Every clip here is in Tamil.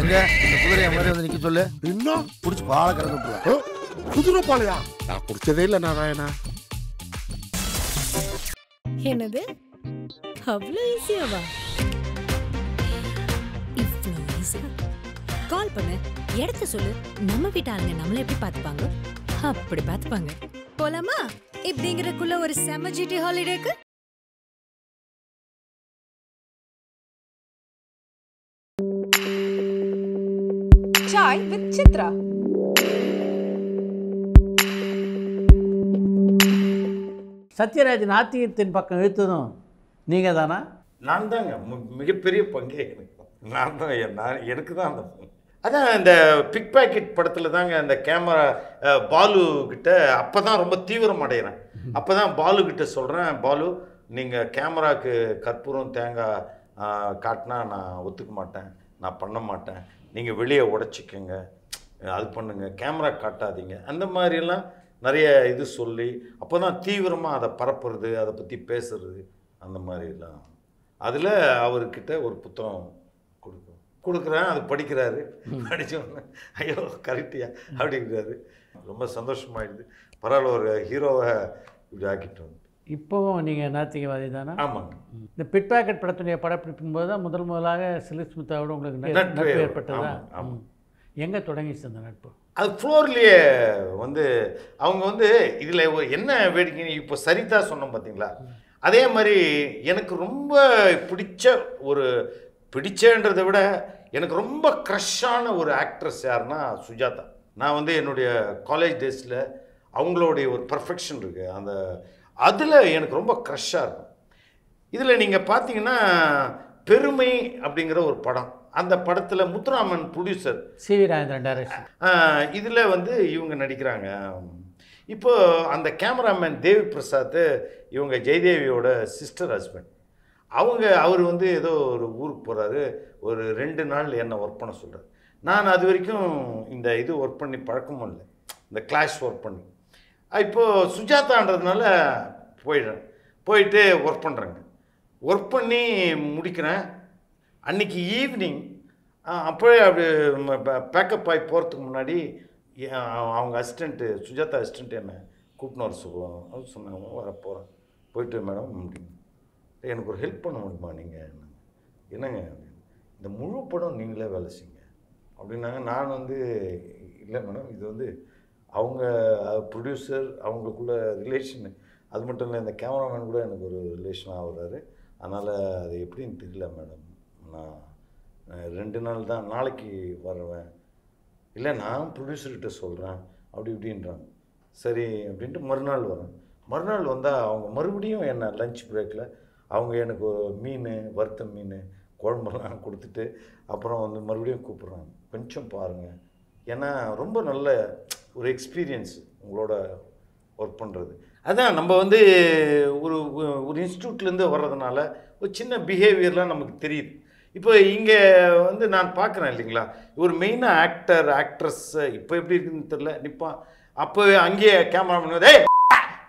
எங்க? இந்த குதிரையை மாதிரி வந்து நிக்க சொல்லு. இன்னும் புடிச்சு பாலை கறந்து குதிரை பாலையா? நான் குடிச்சதே இல்லை நாராயணா என்னது? அவ்வளோ ஈஸியாவா இவ்வளோ ஈஸியா கால் பண்ணு. இடத்த சொல்லு. நம்ம வீட்டு ஆளுங்க நம்மள எப்படி பார்த்துப்பாங்க? அப்படி பார்த்துப்பாங்க. போலாமா? இப்படிங்கிறக்குள்ள ஒரு செம ஜிடி ஹாலிடேக்கு Chai with Chitra. சத்யராஜ் நாத்தியத்தின் பக்கம் இழுத்ததும் நீங்கள் தானா? நான் தாங்க. மு- மிகப்பெரிய பங்கே எனக்கு. நான் தான் நான் எனக்கு தான் அந்த பங்கு. அதான் இந்த பிக் பாக்கெட் படத்தில் தாங்க அந்த கேமரா பாலு கிட்ட அப்போ தான் ரொம்ப தீவிரம் அடைகிறேன் அப்போ தான் பாலு கிட்ட சொல்கிறேன் பாலு நீங்கள் கேமராக்கு கற்பூரம் தேங்காய் காட்டினா நான் ஒத்துக்க மாட்டேன். நான் பண்ண மாட்டேன். நீங்கள் வெளியே உடச்சிக்கங்க அது பண்ணுங்க கேமரா காட்டாதீங்க. அந்த மாதிரியெல்லாம் நிறைய இது சொல்லி அப்போ தான் தீவிரமாக அதை பரப்புறது அதை பற்றி பேசுறது அந்த மாதிரிலாம். அதில் அவர்கிட்ட ஒரு புத்தகம் கொடுக்கும் கொடுக்குறேன் அது படிக்கிறாரு. படிச்ச உடனே ஐயோ கரெக்டியா அப்படிங்கிறாரு. ரொம்ப சந்தோஷமாயிடுது. பரவாயில்ல ஒரு ஹீரோவை இப்படி ஆக்கிட்டு வந்து இப்போவும் நீங்கள் நாத்திகவாதி தானா ஆமாங்க. இந்த பிட் பாக்கெட் படத்துடைய படப்பிடிப்பின் போது தான் முதல் முதலாக சிலிக் ஸ்மித்தாவோட உங்களுக்கு நட்பு- ஏற்பட்டதா? ஆமாம். எங்கே தொடங்கிச்சு அந்த நட்பு? அது ஃப்ளோர்லேயே வந்து அவங்க வந்து இதில் என்ன வேடிக்கை இப்போ சரிதா சொன்னோம் பார்த்தீங்களா அதே மாதிரி எனக்கு ரொம்ப பிடிச்ச ஒரு பிடிச்சன்றதை விட எனக்கு ரொம்ப க்ரஷ்ஷான ஒரு ஆக்ட்ரஸ் யாருன்னா சுஜாதா. நான் வந்து என்னுடைய காலேஜ் டேஸில் அவங்களுடைய ஒரு பர்ஃபெக்ஷன் இருக்குது அந்த அதில் எனக்கு ரொம்ப க்ரஷ்ஷாக இருக்கும். இதில் நீங்கள் பார்த்தீங்கன்னா பெருமை அப்படிங்கிற ஒரு படம். அந்த படத்தில் Muthuraman producer C V Rajendran direction இதில் வந்து இவங்க நடிக்கிறாங்க. இப்போ அந்த கேமராமேன் தேவி பிரசாத் இவங்க ஜெயதேவியோட சிஸ்டர் ஹஸ்பண்ட் அவங்க அவர் வந்து ஏதோ ஒரு ஊருக்கு போகிறாரு ஒரு ரெண்டு நாள் என்னை ஒர்க் பண்ண சொல்கிறார் நான் அது வரைக்கும் இந்த இது ஒர்க் பண்ணி பழக்கமும் இல்லை. இந்த கிளாஷ் ஒர்க் பண்ணி. இப்போது சுஜாதான்றதுனால போயிடுறேன். போயிட்டு ஒர்க் பண்ணுறேங்க ஒர்க் பண்ணி முடிக்கிறேன். அன்னைக்கு ஈவினிங் அப்போவே அப்படி பேக்கப் ஆகி போகிறதுக்கு முன்னாடி அவங்க அசிஸ்டண்ட்டு சுஜாதா அசிஸ்டண்ட் என்னை கூப்பிட்டு வர சொல்லுவோம் சொன்னாங்க வர போகிறேன் போயிட்டு மேடம் முடியும் எனக்கு ஒரு ஹெல்ப் பண்ண முடியுமா நீங்கள் என்னங்க. இந்த முழு படம் நீங்களே வேலை செய்யுங்க. அப்படின்னாங்க. நான் வந்து இல்லை மேடம் இது வந்து அவங்க ப்ரொடியூசர் அவங்களுக்குள்ள ரிலேஷன் அது மட்டும் இல்லை இந்த கேமராமேன் கூட எனக்கு ஒரு ரிலேஷன் ஆகுறாரு. அதனால் அது எப்படின்னு தெரியல மேடம் நான் ரெண்டு நாள் தான் நாளைக்கு வருவேன். இல்லை நான் ப்ரொடியூசர்கிட்ட சொல்கிறேன் அப்படி இப்படின்றாங்க. சரி அப்படின்ட்டு மறுநாள் வரேன் மறுநாள் வந்தால் அவங்க மறுபடியும் என்ன லஞ்ச் பிரேக்கில் அவங்க எனக்கு ஒரு மீன் வறுத்த மீன் குழம்பெல்லாம் கொடுத்துட்டு அப்புறம் வந்து மறுபடியும் கூப்பிட்றாங்க. கொஞ்சம் பாருங்கள் ஏன்னா ரொம்ப நல்ல ஒரு எக்ஸ்பீரியன்ஸ் உங்களோட ஒர்க் பண்ணுறது அதான் நம்ம வந்து ஒரு ஒரு இன்ஸ்டியூட்லேருந்து வர்றதுனால ஒரு சின்ன பிஹேவியர்லாம் நமக்கு தெரியுது. இப்போ இங்கே வந்து நான் பார்க்குறேன் இல்லைங்களா? ஒரு மெயினாக ஆக்டர் ஆக்ட்ரஸ் இப்போ எப்படி இருக்குன்னு தெரில நிற்பான் அப்போவே அங்கேயே கேமராமேன் வந்து "ஏய்,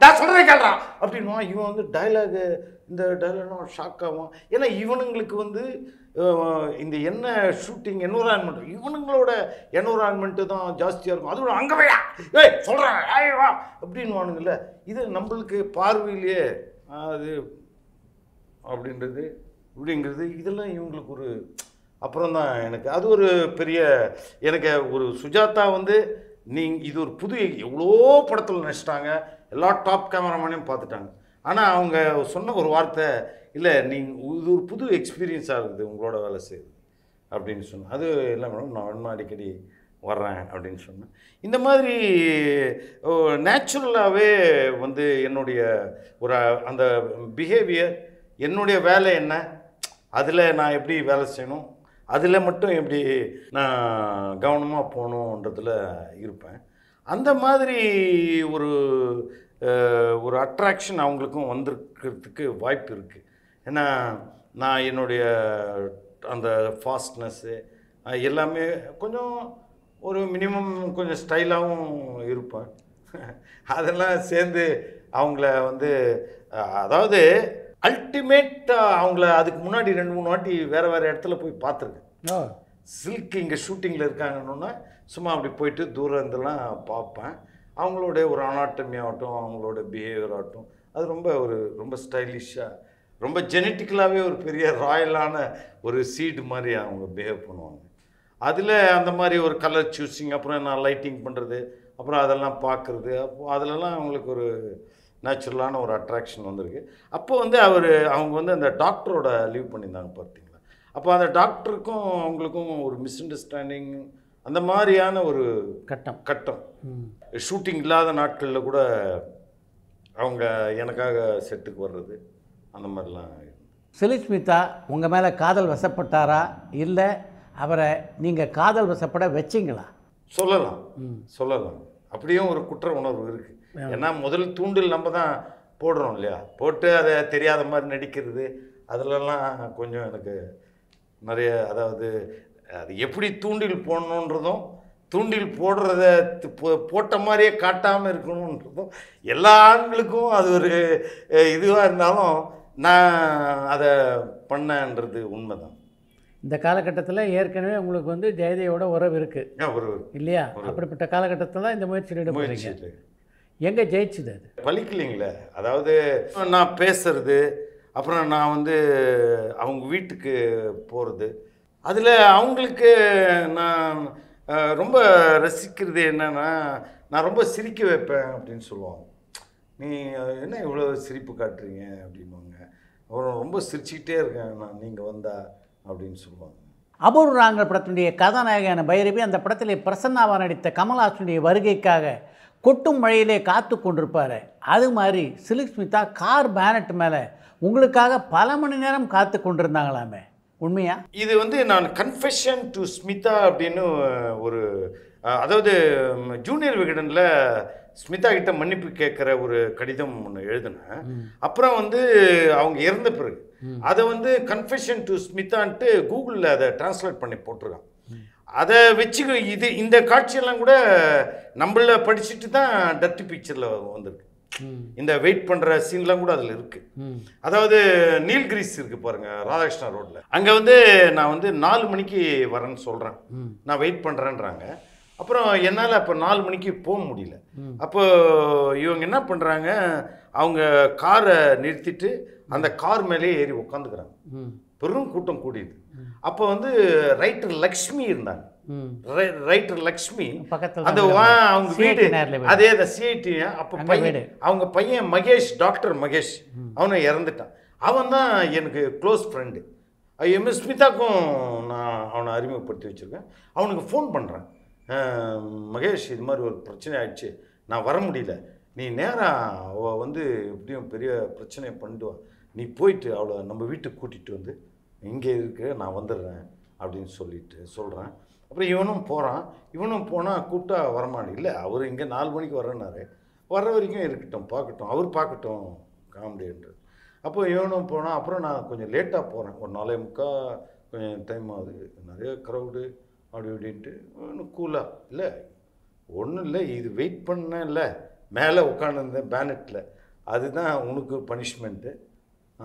நான் சொல்கிறேன் கேட்குறான் அப்படின்னா இவன் வந்து டைலாகு இந்த டைலாக்லாம் ஷாக் ஆகும் ஏன்னா இவனுங்களுக்கு வந்து இந்த என்ன ஷூட்டிங் என்வரான்மெண்ட் இவனுங்களோட என்வரான்மெண்ட்டு தான் ஜாஸ்தியாக இருக்கும். அதுவும் அங்கே வையா ஏய் சொல்கிறேன் ஏய் வா. அப்படின்வானுங்கல்ல இது நம்மளுக்கு பார்வையிலேயே அது அப்படின்றது இப்படிங்கிறது இதெல்லாம் இவங்களுக்கு ஒரு அப்புறம் தான் எனக்கு. அது ஒரு பெரிய எனக்கு ஒரு சுஜாதா வந்து நீங்கள் இது ஒரு புது எவ்வளோ படத்தில் நினச்சிட்டாங்க எல்லா டாப் கேமராமேனையும் பார்த்துட்டாங்க. ஆனால் அவங்க சொன்ன ஒரு வார்த்தை இல்லை நீங்கள் இது ஒரு புது எக்ஸ்பீரியன்ஸாக இருக்குது உங்களோட வேலை செய்யுது அப்படின்னு சொன்னேன் அது இல்லை மேடம் நான் இன்னும் அடிக்கடி வர்றேன் அப்படின்னு சொன்னேன் இந்த மாதிரி நேச்சுரலாகவே வந்து என்னுடைய ஒரு அந்த பிஹேவியர் என்னுடைய வேலை என்ன அதில் நான் எப்படி வேலை செய்யணும் அதில் மட்டும் எப்படி நான் கவனமாக போகணுன்றதுல இருப்பேன். அந்த மாதிரி ஒரு ஒரு அட்ராக்ஷன் அவங்களுக்கும் வந்திருக்கிறதுக்கு வாய்ப்பு இருக்குது ஏன்னா நான் என்னுடைய அந்த ஃபாஸ்ட்னஸ்ஸு எல்லாமே கொஞ்சம் ஒரு மினிமம் கொஞ்சம் ஸ்டைலாகவும் இருப்பேன். அதெல்லாம் சேர்ந்து அவங்கள வந்து அதாவது அல்டிமேட்டாக அவங்கள அதுக்கு முன்னாடி ரெண்டு மூணு வாட்டி வேறு வேறு இடத்துல போய் பார்த்துருக்கேன். சில்க் இங்கே ஷூட்டிங்கில் இருக்காங்கன்னு சும்மா அப்படி போயிட்டு தூரம் இருந்தெல்லாம் பார்ப்பேன். அவங்களுடைய ஒரு அனாட்டமி ஆகட்டும் அவங்களோட பிஹேவியர் ஆகட்டும் அது ரொம்ப ஒரு ரொம்ப ஸ்டைலிஷாக ரொம்ப ஜெனட்டிக்கலாகவே ஒரு பெரிய ராயலான ஒரு சீடு மாதிரி அவங்க பிஹேவ் பண்ணுவாங்க. அதில் அந்த மாதிரி ஒரு கலர் சூஸிங் அப்புறம் நான் லைட்டிங் பண்ணுறது அப்புறம் அதெல்லாம் பார்க்குறது அப்போ அதிலலாம் அவங்களுக்கு ஒரு நேச்சுரலான ஒரு அட்ராக்ஷன் வந்திருக்கு. அப்போ வந்து அவர் அவங்க வந்து அந்த டாக்டரோட லீவ் பண்ணியிருந்தாங்க பார்த்தீங்களா? அப்போ அந்த டாக்டருக்கும் அவங்களுக்கும் ஒரு மிஸ் அண்டர்ஸ்டாண்டிங் அந்த மாதிரியான ஒரு கட்டம். கட்டம். ஷூட்டிங் இல்லாத நாட்களில் கூட அவங்க எனக்காக செட்டுக்கு வர்றது. அந்த மாதிரிலாம் சிலிஸ்மிதா உங்கள் மேலே காதல் வசப்பட்டாரா? இல்லை அவரை நீங்கள் காதல் வசப்பட வச்சிங்களா? சொல்லலாம். சொல்லலாம். அப்படியும் ஒரு குற்ற உணர்வு இருக்கு. ஏன்னா முதல் தூண்டில் நம்ம தான் போடுறோம் இல்லையா? போட்டு அதை தெரியாத மாதிரி நடிக்கிறது அதிலெல்லாம் கொஞ்சம் எனக்கு நிறைய அதாவது அது எப்படி தூண்டில் போடணுன்றதும் தூண்டில் போடுறத போட்ட மாதிரியே காட்டாமல் இருக்கணுன்றதும் எல்லா ஆண்களுக்கும் அது ஒரு இதுவாக இருந்தாலும் நான் அதை பண்ணேன்றது உண்மைதான். இந்த காலகட்டத்தில் ஏற்கனவே உங்களுக்கு வந்து ஜெயதேவோட உறவு இருக்குது இல்லையா? அப்படிப்பட்ட காலகட்டத்தில் தான் இந்த முயற்சியில் முயற்சி எங்கே ஜெயிச்சுது அது? பலிக்கலைங்களே அதாவது நான் பேசுறது அப்புறம் நான் வந்து அவங்க வீட்டுக்கு போகிறது அதில் அவங்களுக்கு நான் ரொம்ப ரசிக்கிறது என்னன்னா நான் ரொம்ப சிரிக்க வைப்பேன் அப்படின்னு சொல்லுவாங்க. நீ என்ன இவ்வளோ சிரிப்பு காட்டுறீங்க? அப்படின்வாங்க அப்புறம் ரொம்ப சிரிச்சுக்கிட்டே இருக்கேன் நான் நீங்கள் வந்தா அப்படின்னு சொல்லுவாங்க. அபூர்வ ராங்கல் படத்தினுடைய கதாநாயகன பைரவி அந்த படத்தில் பிரசன்னாவா நடித்த கமல்ஹாசனுடைய வருகைக்காக கொட்டும் மழையிலே காத்து கொண்டிருப்பார். அது மாதிரி சிலிக் ஸ்மிதா கார் பேனட் மேலே உங்களுக்காக பல மணி நேரம் காத்து கொண்டிருந்தாங்களாமே. உண்மையா? இது வந்து நான் கன்ஃபெஷன் டு ஸ்மிதா அப்படின்னு ஒரு அதாவது ஜூனியர் விகடனில் ஸ்மிதா கிட்ட மன்னிப்பு கேட்குற ஒரு கடிதம் ஒன்று எழுதினேன். அப்புறம் வந்து அவங்க இறந்த பிறகு அதை வந்து கன்ஃபெஷன் டு ஸ்மிதான்ட்டு கூகுளில் அதை டிரான்ஸ்லேட் பண்ணி போட்டிருக்கான். அதை வச்சு இது இந்த காட்சியெல்லாம் கூட நம்மள படிச்சுட்டு தான் டர்ட்டி பிக்சரில் வந்திருக்கு. இந்த வெயிட் பண்ணுற சீன்லாம் கூட அதில் இருக்குது அதாவது நீல்கிரிஸ் இருக்கு பாருங்க ராதாகிருஷ்ணா ரோட்ல அங்க வந்து நான் வந்து நாலு மணிக்கு வரேன்னு சொல்றேன். நான் வெயிட் பண்றேன்றாங்க. அப்புறம் என்னால் அப்போ நாலு மணிக்கு போக முடியல. அப்போ இவங்க என்ன பண்ணுறாங்க அவங்க காரை நிறுத்திட்டு அந்த கார் மேலேயே ஏறி உட்காந்துக்கிறாங்க பெரும் கூட்டம் கூடியது. அப்போ வந்து ரைட்டர் லக்ஷ்மி இருந்தாங்க. ரைட்டர் லக்ஷ்மி அந்த தான். அவங்க வீடு. அதே அந்த சிஐடி அப்போ பையன். அவங்க பையன் மகேஷ் டாக்டர் மகேஷ் அவனை இறந்துட்டான். அவன் தான் எனக்கு க்ளோஸ் ஃப்ரெண்டு எம் ஸ்மிதாக்கும் நான் அவனை அறிமுகப்படுத்தி வச்சுருக்கேன். அவனுக்கு ஃபோன் பண்ணுறேன் மகேஷ் இது மாதிரி ஒரு பிரச்சனை ஆயிடுச்சு. நான் வர முடியல. நீ நேராக அவள் வந்து எப்படியும் பெரிய பிரச்சனையை பண்ணிடுவா நீ போயிட்டு அவளை நம்ம வீட்டுக்கு கூட்டிகிட்டு வந்து இங்கே இருக்கு நான் வந்துடுறேன் அப்படின்னு சொல்லிட்டு சொல்கிறேன் அப்புறம் இவனும் போகிறான் இவனும் போனால் கூப்பிட்டா வரமாட்டேன். இல்லை அவர் இங்கே நாலு மணிக்கு வரேன்னாரு வர்ற வரைக்கும் இருக்கட்டும் பார்க்கட்டும். அவர் பார்க்கட்டும் காமெடின்றது அப்போ இவனும் போனால் அப்புறம் நான் கொஞ்சம் லேட்டாக போகிறேன் ஒரு நாளே முக்கா கொஞ்சம் டைம் ஆகுது. நிறைய க்ரௌடு அப்படி இப்படின்ட்டு. ஒன்றும் கூலாக இல்லை. ஒன்றும் இல்லை இது வெயிட் பண்ணல மேலே உட்காந்துருந்தேன் பேனட்டில் அதுதான் உனக்கு பனிஷ்மெண்ட்டு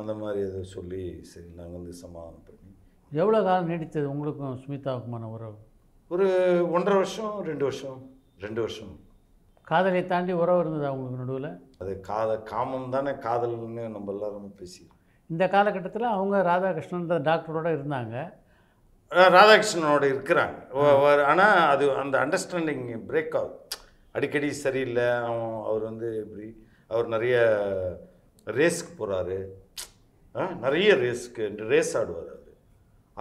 அந்த மாதிரி ஏதோ சொல்லி சரி நாங்கள் வந்து சமாதானம் பண்ணி. எவ்வளோ காலம் நீடித்தது உங்களுக்கும் ஸ்மிதாவுக்குமான உறவு? ஒரு ஒன்றரை வருஷம் ரெண்டு வருஷம் ரெண்டு வருஷம். காதலை தாண்டி உறவு இருந்ததா உங்களுக்கு நடுவில்? அது காத காமம் தானே காதல்னு நம்ம எல்லாரும் பேசி இந்த காலகட்டத்தில் அவங்க ராதாகிருஷ்ணன்ற டாக்டரோட இருந்தாங்க. ராதாகிருஷ்ணனோட இருக்கிறாங்க. ஆனால் அது அந்த அண்டர்ஸ்டாண்டிங் பிரேக் ஆகுது. அடிக்கடி சரியில்லை அவன் அவர் வந்து இப்படி அவர் நிறைய ரேஸ்க்கு போகிறாரு நிறைய ரேஸ்க்கு ரேஸ் ஆடுவார் அவர்.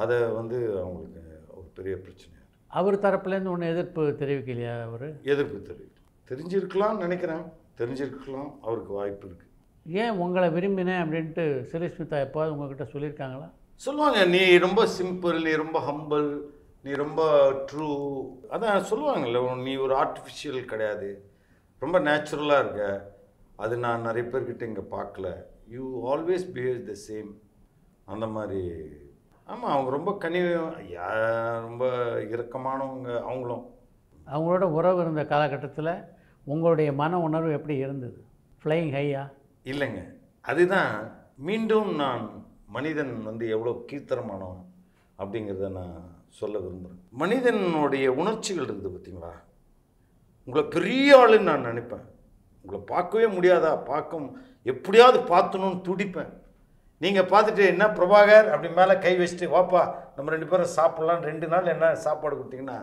அதை வந்து அவங்களுக்கு ஒரு பெரிய பிரச்சனையாக இருக்கு. அவர் தரப்புலேருந்து ஒன்றும் எதிர்ப்பு தெரிவிக்கலையா அவர்? எதிர்ப்பு தெரிவிக்கும் தெரிஞ்சிருக்கலாம்னு நினைக்கிறேன். தெரிஞ்சிருக்கலாம் அவருக்கு வாய்ப்பு இருக்குது ஏன் உங்களை விரும்பினேன் அப்படின்ட்டு சிலிஸ்மிதா எப்போது உங்ககிட்ட சொல்லியிருக்காங்களா? சொல்லுவாங்க நீ ரொம்ப சிம்பிள் நீ ரொம்ப ஹம்பிள் நீ ரொம்ப ட்ரூ அதான் சொல்லுவாங்கல்ல நீ ஒரு ஆர்டிஃபிஷியல் கிடையாது. ரொம்ப நேச்சுரலாக இருக்க. அது நான் நிறைய பேர்கிட்ட இங்கே பார்க்கல. You always behave the same அந்த மாதிரி. ஆமாம் அவங்க ரொம்ப கனிவும் யா ரொம்ப இறுக்கமானவங்க அவங்களும். அவங்களோட உறவு இருந்த காலகட்டத்தில் உங்களுடைய மன உணர்வு எப்படி இருந்தது? ஃப்ளையிங் ஹையா இல்லைங்க. அதுதான் மீண்டும் நான் மனிதன் வந்து எவ்வளோ கீர்த்தனமானவன் அப்படிங்கிறத நான் சொல்ல விரும்புகிறேன் மனிதனுடைய உணர்ச்சிகள் இருக்குது பார்த்தீங்களா? உங்களை பெரிய ஆளுன்னு நான் நினைப்பேன். உங்களை பார்க்கவே முடியாதா? பார்க்க எப்படியாவது பார்த்தணும்னு துடிப்பேன். நீங்கள் பார்த்துட்டு என்ன பிரபாகர் அப்படி மேலே கை வச்சுட்டு வாப்பா நம்ம ரெண்டு பேரும் சாப்பிட்லாம் ரெண்டு நாள் என்ன சாப்பாடு கொடுத்தீங்கன்னா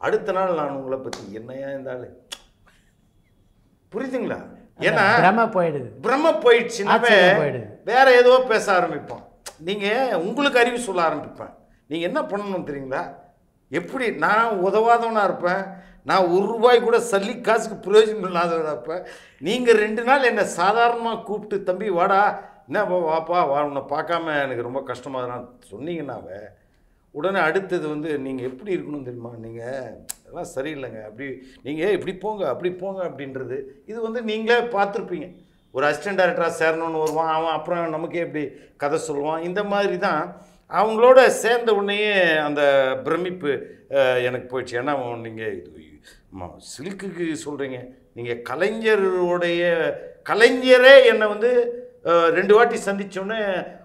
அடுத்த நாள் நான் உங்களை பற்றி என்னையா இந்த ஆளு புரியுதுங்களா? ஏன்னா பிரம போயிடுது. பிரம்ம போயிடுச்சுனாவே ஆச்சரியம் போயிடுது. வேறு ஏதோ பேச ஆரம்பிப்போம். நீங்கள் உங்களுக்கு அறிவு சொல்ல ஆரம்பிப்பேன். நீங்கள் என்ன பண்ணணும் தெரியுங்களா? எப்படி நான் உதவாதவனாக இருப்பேன்? நான் ஒரு ரூபாய் கூட சல்லி காசுக்கு பிரயோஜனம் இல்லாதவனாக இருப்பேன்? நீங்கள் ரெண்டு நாள் என்னை சாதாரணமாக கூப்பிட்டு தம்பி வாடா என்ன வாப்பா வா உன்னை பார்க்காம எனக்கு ரொம்ப கஷ்டமாக தான் சொன்னீங்கன்னாவே உடனே அடுத்தது வந்து நீங்கள் எப்படி இருக்கணும் தெரியுமா? நீங்கள் அதெல்லாம் சரியில்லைங்க. அப்படி நீங்கள் இப்படி போங்க அப்படி போங்க அப்படின்றது இது வந்து நீங்களே பார்த்துருப்பீங்க. ஒரு அசிஸ்டன்ட் டேரக்டராக சேரணும்னு வருவான். அவன் அப்புறம் நமக்கே இப்படி கதை சொல்லுவான். இந்த மாதிரி தான் அவங்களோட சேர்ந்த உடனேயே அந்த பிரமிப்பு எனக்கு போயிடுச்சு. ஏன்னா நீங்கள் இது சில்க்குக்கு சொல்கிறீங்க நீங்கள் கலைஞருடைய கலைஞரே என்னை வந்து ரெண்டு வாட்டி சந்திச்சோன்னே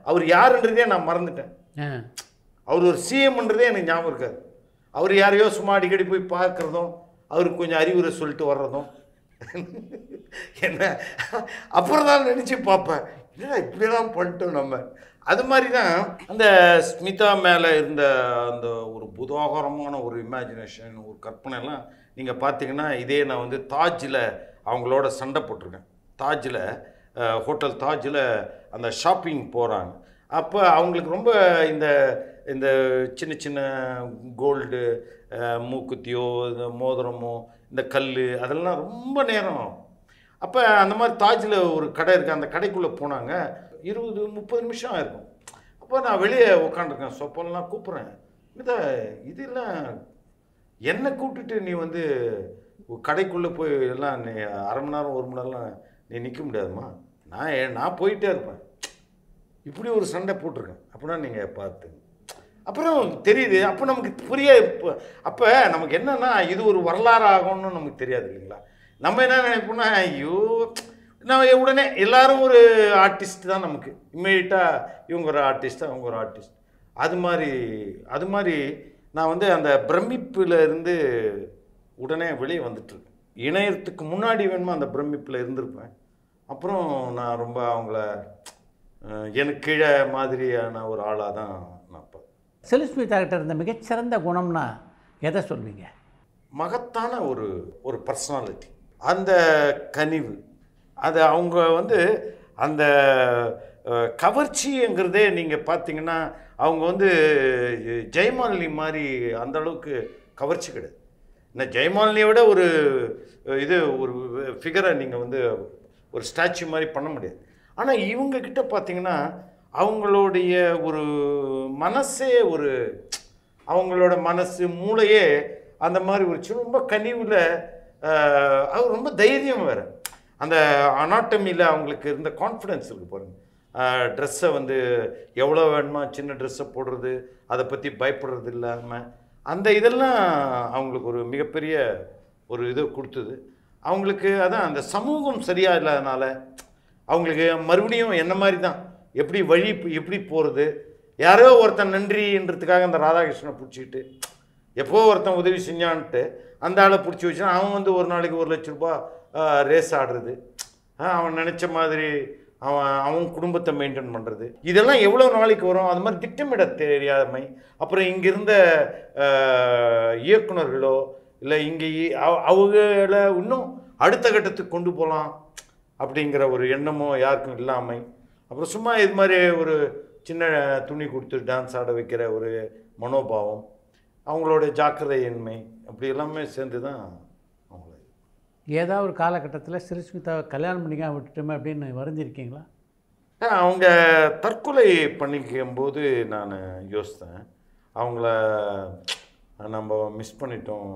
அவர் யாருன்றதே நான் மறந்துட்டேன். அவர் ஒரு சிஎம்ன்றதே எனக்கு ஞாபகம் இருக்காது. அவர் யாரையோ சும்மா அடிக்கடி போய் பார்க்குறதும் அவருக்கு கொஞ்சம் அறிவுரை சொல்லிட்டு வர்றதும் என்ன? அப்புறம் தான் நினச்சி பார்ப்பேன். என்னடா இப்படியெல்லாம் பண்ணிட்டோம் நம்ம? அது மாதிரி தான் அந்த ஸ்மிதா மேலே இருந்த அந்த ஒரு புதாகரமான ஒரு இமேஜினேஷன் ஒரு கற்பனைலாம் நீங்கள் பார்த்தீங்கன்னா இதே நான் வந்து தாஜில் அவங்களோட சண்டை போட்டிருக்கேன். தாஜில் ஹோட்டல் தாஜில் அந்த ஷாப்பிங் போகிறாங்க அப்போ அவங்களுக்கு ரொம்ப இந்த இந்த சின்ன சின்ன கோல்டு மூக்குத்தியோ இந்த மோதிரமோ இந்த கல் அதெல்லாம் ரொம்ப நேரம். அப்போ அந்த மாதிரி தாஜில் ஒரு கடை இருக்குது அந்த கடைக்குள்ளே போனாங்க. இருபது முப்பது நிமிஷம் ஆயிருக்கும். அப்போ நான் வெளியே உட்காந்துருக்கேன் சொப்பெல்லாம் கூப்பிட்றேன் இதை இதெல்லாம் என்னை கூப்பிட்டுட்டு நீ வந்து கடைக்குள்ளே போய் எல்லாம் நீ அரை மணி நேரம் ஒரு மணி நேரம்லாம் நீ நிற்க முடியாதும்மா. நான் ஏ- நான் போயிட்டே இருப்பேன். இப்படி ஒரு சண்டை போட்டிருக்கேன். அப்படின்னா நீங்கள் பார்த்துங்க. அப்புறம் தெரியுது. அப்போ நமக்கு புரிய அப்போ நமக்கு என்னன்னா இது ஒரு வரலாறு ஆகும்னு நமக்கு தெரியாது இல்லைங்களா? நம்ம என்ன நினைப்போம்னா ஐயோ நம்ம உடனே எல்லாரும் ஒரு ஆர்டிஸ்ட் தான் நமக்கு. இம்மீடியட்டாக இவங்க ஒரு ஆர்டிஸ்ட் அவங்க ஒரு ஆர்டிஸ்ட் அது மாதிரி அது மாதிரி நான் வந்து அந்த பிரமிப்பில் இருந்து உடனே வெளியே வந்துட்டுருக்கேன். இணையத்துக்கு முன்னாடி வேணுமா அந்த பிரமிப்பில் இருந்திருப்பேன். அப்புறம் நான் ரொம்ப அவங்கள எனக்கு கீழே மாதிரியான ஒரு ஆளாக தான் செலுஸ்மிதா கிட்ட இருந்த மிகச்சிறந்த குணம்னா எதை சொல்வீங்க? மகத்தான ஒரு ஒரு பர்சனாலிட்டி அந்த கனிவு. அது அவங்க வந்து அந்த கவர்ச்சிங்கிறதே நீங்கள் பார்த்தீங்கன்னா அவங்க வந்து ஜெயமாலினி மாதிரி அந்த அளவுக்கு கவர்ச்சி கிடையாது. இந்த ஜெயமாலினியை விட ஒரு இது ஒரு ஃபிகரை நீங்கள் வந்து ஒரு ஸ்டாச்சு மாதிரி பண்ண முடியாது. ஆனால் இவங்கக்கிட்ட பார்த்தீங்கன்னா அவங்களுடைய ஒரு மனசே ஒரு அவங்களோட மனசு மூளையே அந்த மாதிரி ஒரு ரொம்ப கனிவில் அவர் ரொம்ப தைரியம் வேறு. அந்த அனாட்டமியில் அவங்களுக்கு இருந்த கான்ஃபிடென்ஸ் இருக்குது பாருங்கள் ட்ரெஸ்ஸை வந்து எவ்வளோ வேணுமா சின்ன ட்ரெஸ்ஸை போடுறது அதை பற்றி பயப்படுறது இல்லாமல் அந்த இதெல்லாம் அவங்களுக்கு ஒரு மிகப்பெரிய ஒரு இது கொடுத்தது. அவங்களுக்கு அதான் அந்த சமூகம் சரியாக இல்லாதனால அவங்களுக்கு மறுபடியும் என்ன மாதிரி தான் எப்படி வழி எப்படி போகிறது யாரோ ஒருத்தன் நன்றின்றதுக்காக அந்த ராதாகிருஷ்ணனை பிடிச்சிக்கிட்டு எப்போ ஒருத்தன் உதவி செஞ்சான்ட்டு அந்த ஆளை பிடிச்சி வச்சா அவன் வந்து ஒரு நாளைக்கு ஒரு லட்ச ரூபா ரேஸ் ஆடுறது. அவன் நினச்ச மாதிரி அவன் அவன் குடும்பத்தை மெயின்டைன் பண்ணுறது இதெல்லாம் எவ்வளோ நாளைக்கு வரும்? அது மாதிரி திட்டமிட தெரியாமை. அப்புறம் இங்கே இருந்த இயக்குநர்களோ இயக்குனர்களோ இல்லை இங்கே அவங்கள இன்னும் அடுத்த கட்டத்துக்கு கொண்டு போகலாம் அப்படிங்கிற ஒரு எண்ணமோ யாருக்கும் இல்லாமல் அப்புறம் சும்மா இது மாதிரி ஒரு சின்ன துணி கொடுத்து டான்ஸ் ஆட வைக்கிற ஒரு மனோபாவம் அவங்களோட ஜாக்கிரதையின்மை அப்படி எல்லாமே சேர்ந்து தான் அவங்கள ஏதாவது ஒரு காலகட்டத்தில் செலுஸ்மிதாவை கல்யாணம் பண்ணிக்காம விட்டுட்டோமே அப்படின்னு வருந்திருக்கீங்களா? ஆ, அவங்க தற்கொலை பண்ணிக்கும் போது நான் யோசித்தேன். அவங்கள நம்ம மிஸ் பண்ணிட்டோம்.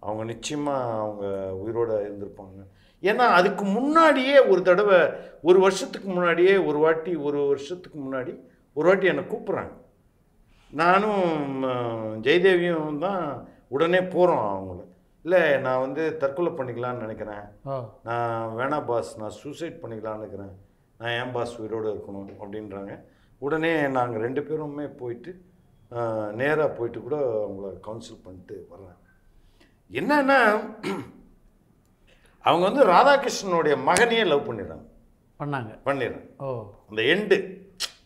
அவங்க நிச்சயமாக அவங்க உயிரோடு இருந்திருப்பாங்க. ஏன்னா அதுக்கு முன்னாடியே ஒரு தடவை ஒரு வருஷத்துக்கு முன்னாடியே ஒரு வாட்டி ஒரு வருஷத்துக்கு முன்னாடி ஒரு வாட்டி என்னை கூப்பிட்றாங்க. நானும் ஜெயதேவியும் தான் உடனே போகிறோம் அவங்கள. இல்லை நான் வந்து தற்கொலை பண்ணிக்கலாம்னு நினைக்கிறேன். நான் வேணாம் பாஸ் நான் சூசைட் பண்ணிக்கலாம்னு இருக்கிறேன் நான் ஏன் பாஸ் உயிரோடு இருக்கணும்? அப்படின்றாங்க. உடனே நாங்கள் ரெண்டு பேருமே போயிட்டு நேராக போயிட்டு கூட அவங்கள கவுன்சில் பண்ணிட்டு வர்றேன். என்னன்னா அவங்க வந்து ராதாகிருஷ்ணனுடைய மகனையே லவ் பண்ணிடுறாங்க. பண்ணாங்க. பண்ணிடுறாங்க. ஓ. அந்த எண்டு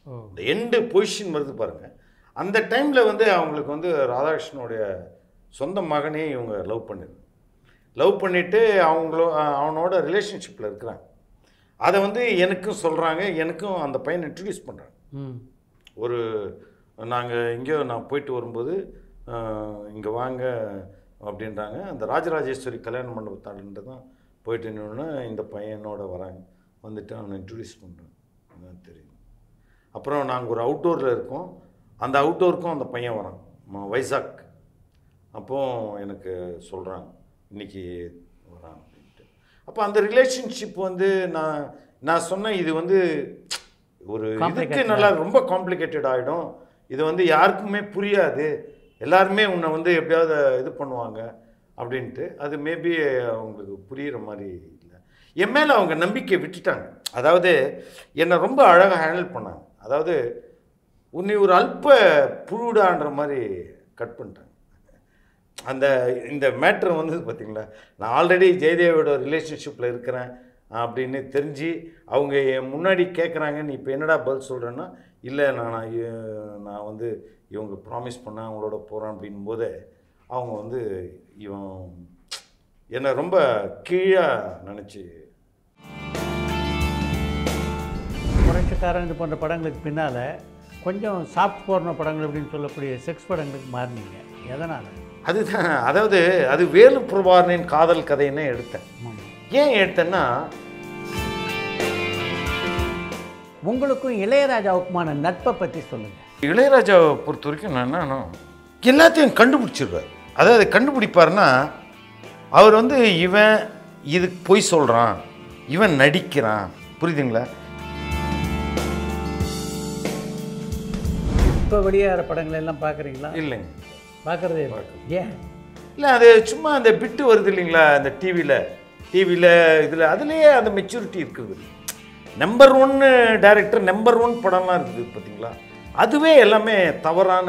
ஓ. இந்த எண்டு பொசிஷன் வருது பாருங்க. அந்த டைமில் வந்து அவங்களுக்கு வந்து ராதாகிருஷ்ணனுடைய சொந்த மகனே இவங்க லவ் பண்ணிடுறாங்க. லவ் பண்ணிவிட்டு அவங்களோ அவனோட ரிலேஷன்ஷிப்பில் இருக்கிறாங்க. அதை வந்து எனக்கும் சொல்கிறாங்க எனக்கும் அந்த பையனை இன்ட்ரடியூஸ் பண்ணுறாங்க ம். ஒரு நாங்கள் எங்கேயோ நான் போயிட்டு வரும்போது இங்கே வாங்க அப்படின்றாங்க. அந்த ராஜராஜேஸ்வரி கல்யாண மண்டபத்தாண்டு தான் போயிட்டு நின்று இந்த பையனோட வராங்க. வந்துட்டு அவனை இன்ட்ரடியூஸ் பண்ணுறேன் அதான் தெரியும் அப்புறம் நாங்கள் ஒரு அவுட்டோரில் இருக்கோம். அந்த அவுட்டோருக்கும் அந்த பையன் வரான். வைசாக். அப்போ எனக்கு சொல்கிறாங்க இன்னைக்கு வரான் அப்படின்ட்டு. அப்போ அந்த ரிலேஷன்ஷிப் வந்து நான் நான் சொன்னேன் இது வந்து ஒரு இதுக்கு. நல்லா ரொம்ப காம்ப்ளிகேட்டட் ஆகிடும் இது வந்து யாருக்குமே புரியாது. எல்லாருமே உன்னை வந்து எப்படியாவது இது பண்ணுவாங்க. அப்படின்ட்டு அது மேபி அவங்களுக்கு புரியிற மாதிரி இல்லை. என் மேலே அவங்க நம்பிக்கை விட்டுட்டாங்க. அதாவது என்னை ரொம்ப அழகாக ஹேண்டில் பண்ணாங்க. அதாவது உன்னை ஒரு அல்ப புழுடான்ற மாதிரி கட் பண்ணிட்டாங்க. அந்த இந்த மேட்ரு வந்து பார்த்தீங்களா நான் ஆல்ரெடி ஜெயதேவியோட ரிலேஷன்ஷிப்பில் இருக்கிறேன் அப்படின்னு தெரிஞ்சு அவங்க என் முன்னாடி கேட்குறாங்கன்னு நீ இப்போ என்னடா பதில் சொல்கிறேன்னா இல்லை நான் நான் வந்து இவங்க ப்ராமிஸ் பண்ண அவங்களோட போகிறேன் அப்படின்னும் போது அவங்க வந்து இவன் என்னை ரொம்ப கீழாக நினச்சி புரட்சிக்காரன் இது போன்ற படங்களுக்கு பின்னால் கொஞ்சம் சாஃப்ட் போர்ன படங்கள் அப்படின்னு சொல்லக்கூடிய செக்ஸ் படங்களுக்கு மாறினீங்க. எதனால்? அதுதான். அதாவது அது வேலு பிரபாரனின் காதல் கதைன்னு எடுத்தேன். ஏன் எடுத்தேன்னா உங்களுக்கும் இளையராஜாவுக்குமான நட்பை பற்றி சொல்லுங்கள் இளையராஜாவை பொறுத்த வரைக்கும் நான் என்னன்னா எல்லாத்தையும் கண்டுபிடிச்சிருவார். அதாவது கண்டுபிடிப்பாருன்னா அவர் வந்து இவன் இதுக்கு பொய் சொல்கிறான் இவன் நடிக்கிறான். புரியுதுங்களா? இப்போ வெளியேற படங்கள் எல்லாம் பார்க்குறீங்களா இல்லைங்க. பார்க்குறதே. ஏன்? இல்லை அது சும்மா அந்த பிட்டு வருது இல்லைங்களா அந்த டிவியில் டிவியில் இதில் அதுலேயே அந்த மெச்சூரிட்டி இருக்குது. நம்பர் ஒன்று டைரக்டர் நம்பர் ஒன் படம்லாம் இருக்குது பார்த்தீங்களா அதுவே எல்லாமே தவறான